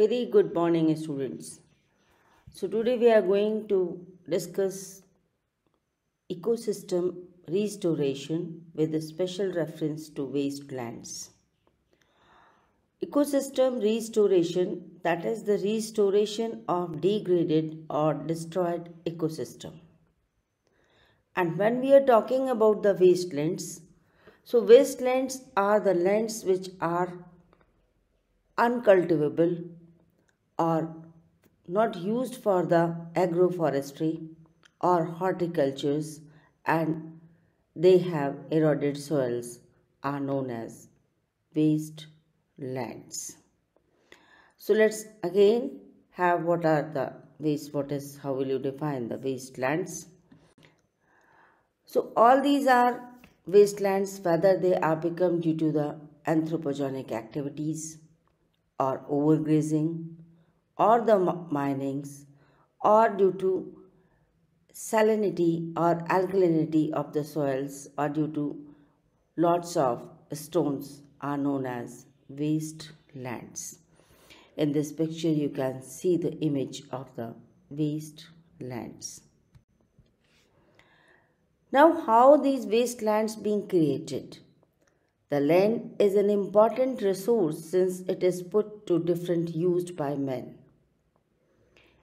Very good morning, students. So, today we are going to discuss ecosystem restoration with a special reference to wastelands. Ecosystem restoration that is the restoration of degraded or destroyed ecosystem. And when we are talking about the wastelands, so wastelands are the lands which are uncultivable or not used for the agroforestry or horticultures and they have eroded soils are known as waste lands. So let's again have what are the waste, what is, how will you define the wastelands? So all these are wastelands whether they are become due to the anthropogenic activities or overgrazing or the minings or due to salinity or alkalinity of the soils or due to lots of stones are known as waste lands. In this picture you can see the image of the waste lands. Now how these wastelands being created? The land is an important resource since it is put to different use by men.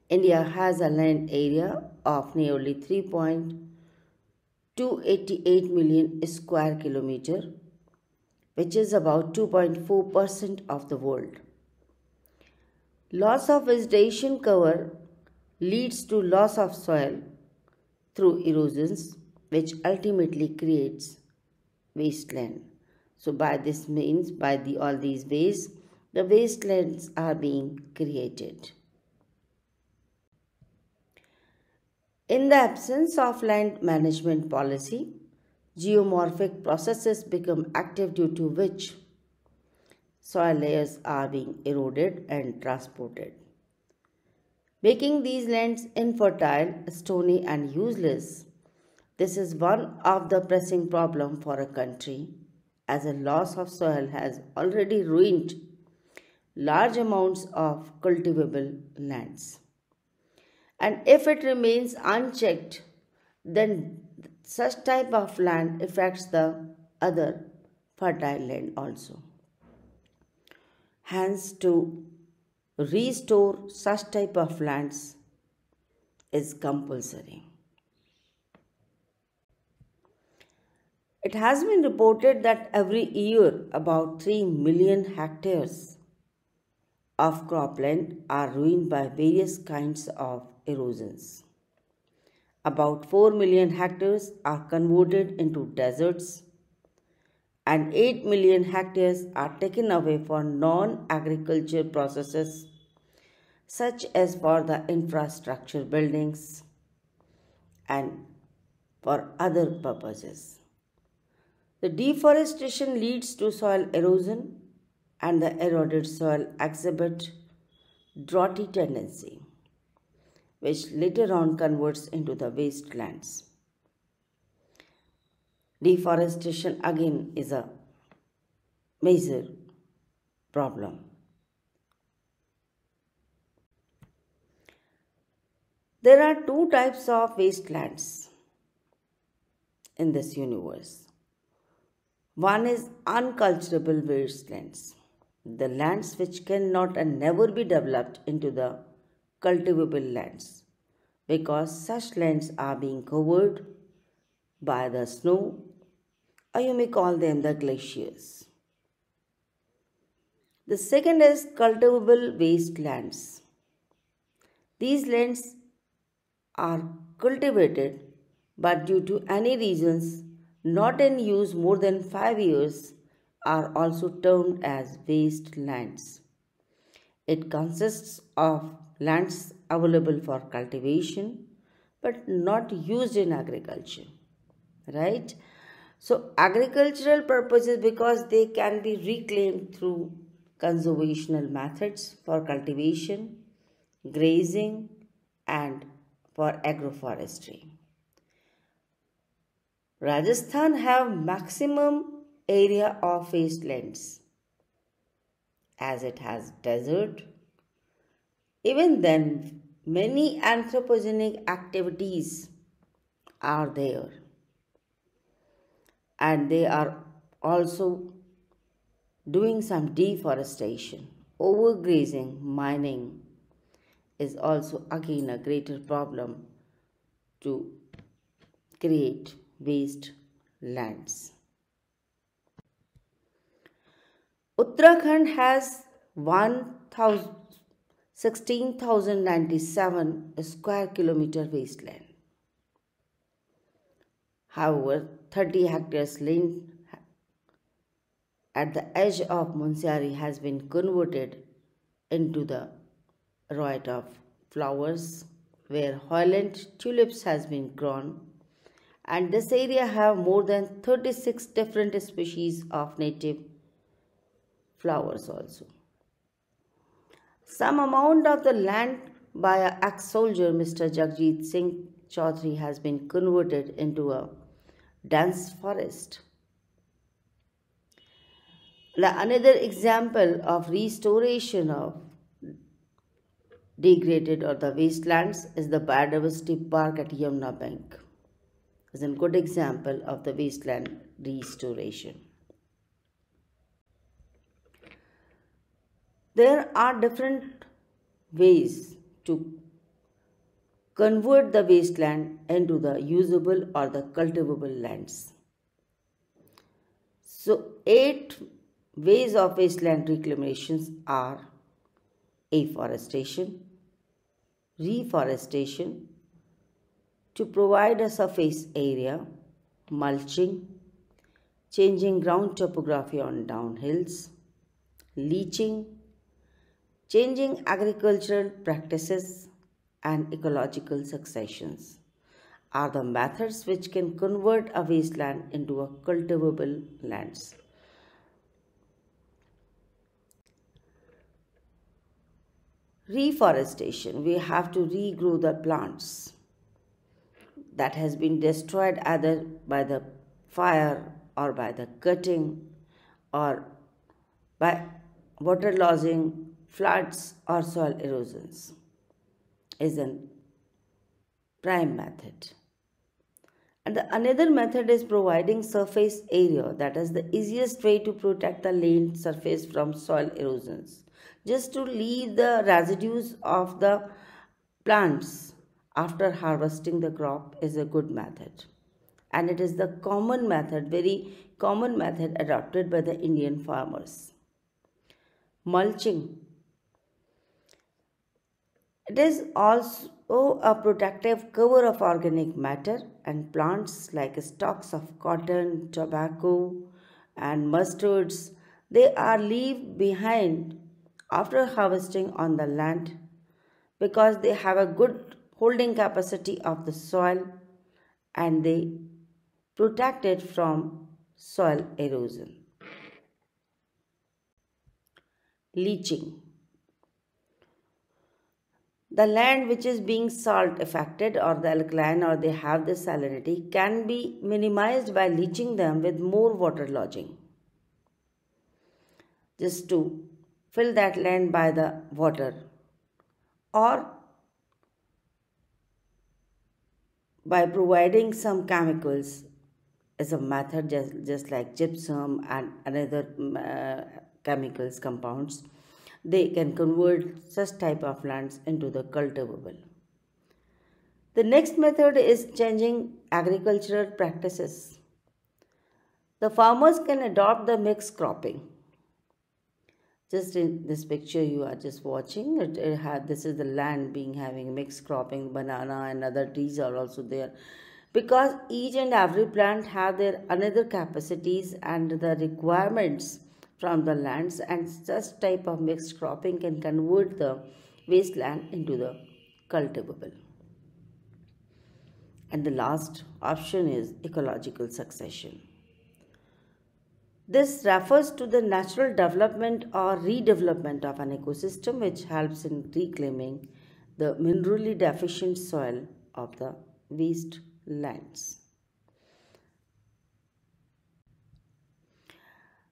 India has a land area of nearly 3.288 million square kilometer, which is about 2.4% of the world. Loss of vegetation cover leads to loss of soil through erosions, which ultimately creates wasteland. So by this means, by the, all these ways, the wastelands are being created. In the absence of land management policy, geomorphic processes become active due to which soil layers are being eroded and transported, making these lands infertile, stony and useless. This is one of the pressing problem for a country as a loss of soil has already ruined large amounts of cultivable lands. And if it remains unchecked, then such type of land affects the other fertile land also. Hence, to restore such type of lands is compulsory. It has been reported that every year about 3 million hectares of cropland are ruined by various kinds of erosions. About 4 million hectares are converted into deserts and 8 million hectares are taken away for non-agriculture processes such as for the infrastructure buildings and for other purposes. The deforestation leads to soil erosion and the eroded soil exhibit droughty tendency, which later on converts into the wastelands. Deforestation again is a major problem. There are two types of wastelands in this universe one is unculturable wastelands, the lands which cannot and never be developed into the cultivable lands because such lands are being covered by the snow or you may call them the glaciers. The second is cultivable wastelands. These lands are cultivated but due to any reasons not in use more than 5 years are also termed as wastelands. It consists of lands available for cultivation but not used in agriculture. Right? So, agricultural purposes because they can be reclaimed through conservational methods for cultivation, grazing, and for agroforestry. Rajasthan have maximum area of wastelands. As it has desert, Even then, many anthropogenic activities are there. And they are also doing some deforestation. Overgrazing mining is also again a greater problem to create waste lands. Uttarakhand has 16,097 square kilometer wasteland. However, 30 hectares land at the edge of Munsiari has been converted into the riot of flowers where Holland tulips has been grown and this area have more than 36 different species of native flowers also. Some amount of the land by a ex-soldier Mr. Jagjit Singh Chaudhary has been converted into a dense forest. The another example of restoration of degraded or the wastelands is the biodiversity park at Yamuna Bank. Is a good example of the wasteland restoration. There are different ways to convert the wasteland into the usable or the cultivable lands. So, eight ways of wasteland reclamations are afforestation, reforestation to provide a surface area, mulching, changing ground topography on downhills, leaching, changing agricultural practices and ecological successions are the methods which can convert a wasteland into a cultivable lands. reforestation we have to regrow the plants that has been destroyed either by the fire or by the cutting or by water losing floods or soil erosions is a prime method. And the another method is providing surface area. That is the easiest way to protect the land surface from soil erosions. Just to leave the residues of the plants after harvesting the crop is a good method. And it is the common method very common method adopted by the indian farmers. Mulching it is also a protective cover of organic matter and plants like stalks of cotton tobacco and mustards they are leave behind after harvesting on the land because they have a good holding capacity of the soil and they protect it from soil erosion. Leaching the land which is being salt affected or the alkaline or they have the salinity can be minimized by leaching them with more water lodging. Just to fill that land by the water or by providing some chemicals is a method just, just like gypsum and another uh, chemicals compounds they can convert such type of lands into the cultivable. The next method is changing agricultural practices. The farmers can adopt the mixed cropping. Just in this picture you are just watching it, it this is the land being having mixed cropping banana and other trees are also there. Because each and every plant have their another capacities and the requirements from the lands and such type of mixed cropping can convert the wasteland into the cultivable and the last option is ecological succession this refers to the natural development or redevelopment of an ecosystem which helps in reclaiming the minerally deficient soil of the waste lands.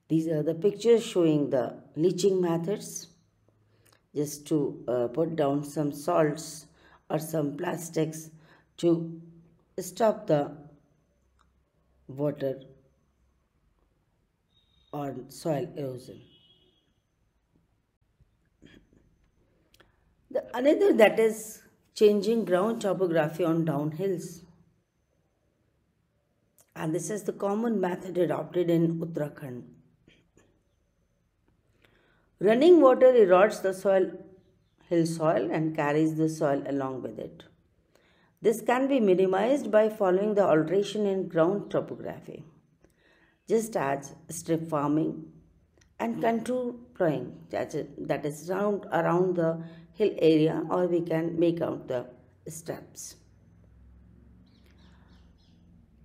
These are the pictures showing the leaching methods. just to uh, put down some salts or some plastics to stop the water or soil erosion. The another that is changing ground topography on downhills. And this is the common method adopted in Uttarakhand. Running water erodes the soil, hill soil and carries the soil along with it. This can be minimized by following the alteration in ground topography, just as strip farming and contour plowing, that is round around the hill area, or we can make out the steps.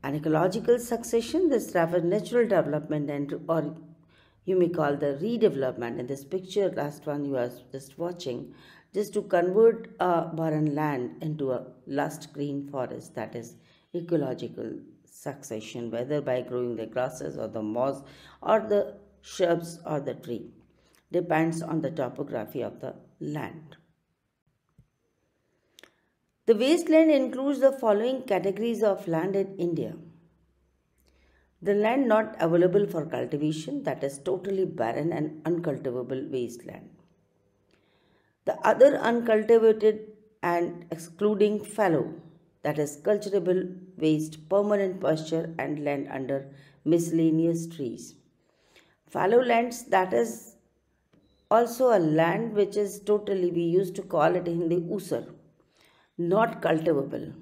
An ecological succession, this refers natural development and or you may call the redevelopment. In this picture, last one you are just watching, just to convert a barren land into a lush green forest that is ecological succession, whether by growing the grasses or the moss or the shrubs or the tree. Depends on the topography of the land. The wasteland includes the following categories of land in India. The land not available for cultivation, that is totally barren and uncultivable wasteland. The other uncultivated and excluding fallow, that is cultivable waste, permanent pasture and land under miscellaneous trees. Fallow lands, that is also a land which is totally, we used to call it in the usar, not cultivable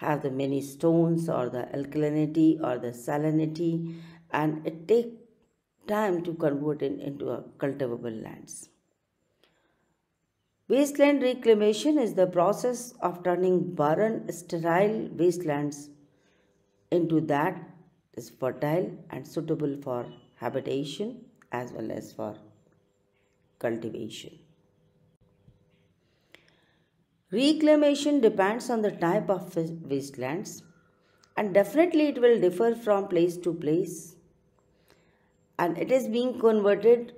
have the many stones or the alkalinity or the salinity and it take time to convert it into a cultivable lands. Wasteland reclamation is the process of turning barren, sterile wastelands into that is fertile and suitable for habitation as well as for cultivation. Reclamation depends on the type of wastelands and definitely it will differ from place to place and it is being converted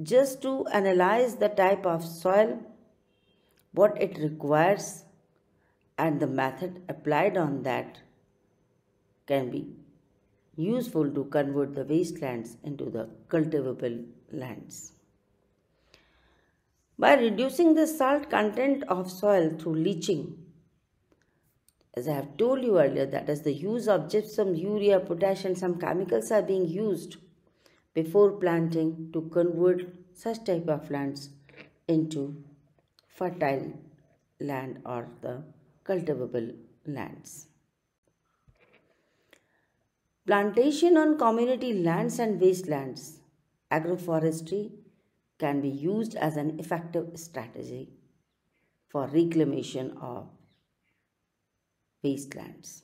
just to analyze the type of soil, what it requires and the method applied on that can be useful to convert the wastelands into the cultivable lands. By reducing the salt content of soil through leaching, as I have told you earlier, that is the use of gypsum, urea, potash and some chemicals are being used before planting to convert such type of lands into fertile land or the cultivable lands. Plantation on community lands and wastelands, agroforestry can be used as an effective strategy for reclamation of wastelands.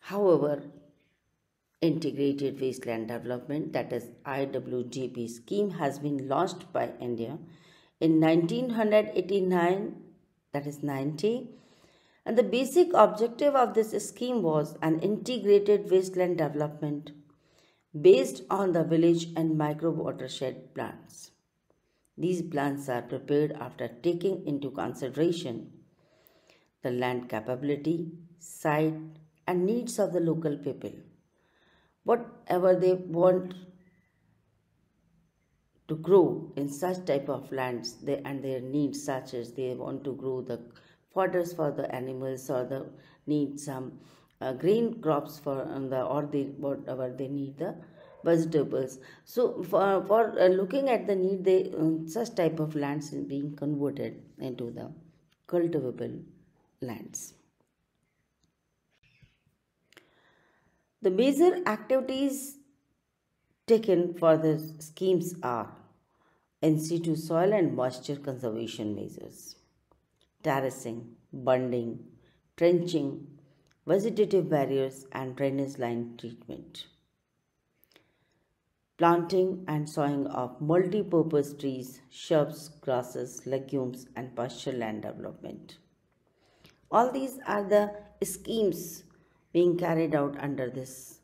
However, Integrated Wasteland Development, that is IWDP scheme, has been launched by India in 1989, that is 90, and the basic objective of this scheme was an integrated wasteland development based on the village and micro watershed plans. These plans are prepared after taking into consideration the land capability, site, and needs of the local people. Whatever they want to grow in such type of lands they, and their needs such as they want to grow the fodders for the animals or the need some um, uh, grain crops for um, the or the whatever they need the vegetables. So for, for uh, looking at the need they um, such type of lands is being converted into the cultivable lands. The major activities taken for the schemes are in situ soil and moisture conservation measures terracing bunding trenching vegetative barriers, and drainage line treatment. Planting and sowing of multi-purpose trees, shrubs, grasses, legumes, and pasture land development. All these are the schemes being carried out under this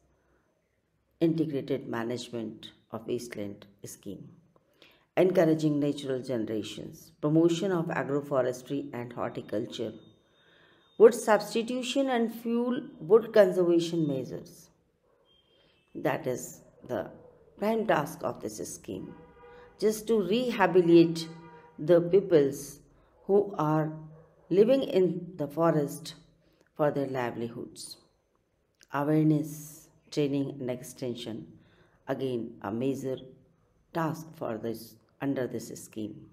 integrated management of wasteland scheme. encouraging natural generations, promotion of agroforestry and horticulture, wood substitution and fuel wood conservation measures. That is the prime task of this scheme, just to rehabilitate the peoples who are living in the forest for their livelihoods. Awareness, training and extension, again a major task for this under this scheme.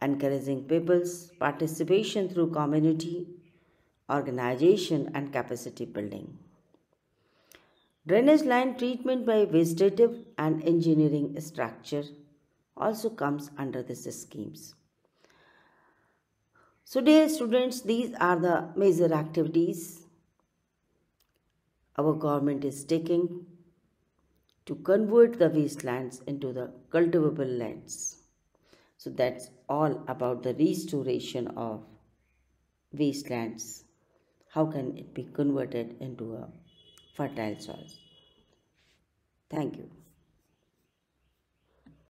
Encouraging people's participation through community, organization and capacity building. Drainage line treatment by vegetative and engineering structure also comes under these schemes. So dear students, these are the major activities our government is taking to convert the wastelands into the cultivable lands. So that's all about the restoration of wastelands. How can it be converted into a fertile soil? Thank you.